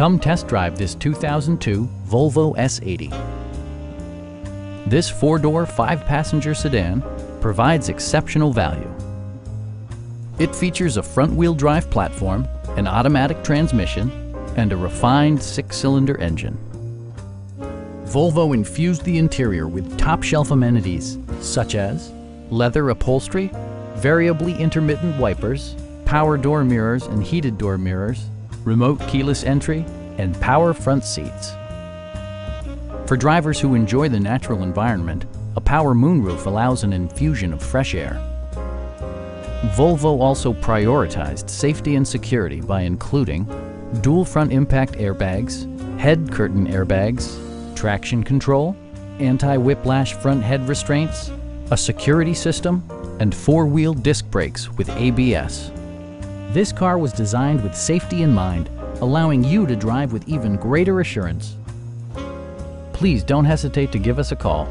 Come test drive this 2002 Volvo S80. This four-door, five-passenger sedan provides exceptional value. It features a front-wheel drive platform, an automatic transmission, and a refined six-cylinder engine. Volvo infused the interior with top-shelf amenities such as leather upholstery, variably intermittent wipers, power door mirrors and heated door mirrors, remote keyless entry, and power front seats. For drivers who enjoy the natural environment, a power moonroof allows an infusion of fresh air. Volvo also prioritized safety and security by including dual front impact airbags, head curtain airbags, traction control, anti-whiplash front head restraints, a security system, and four-wheel disc brakes with ABS. This car was designed with safety in mind, allowing you to drive with even greater assurance. Please don't hesitate to give us a call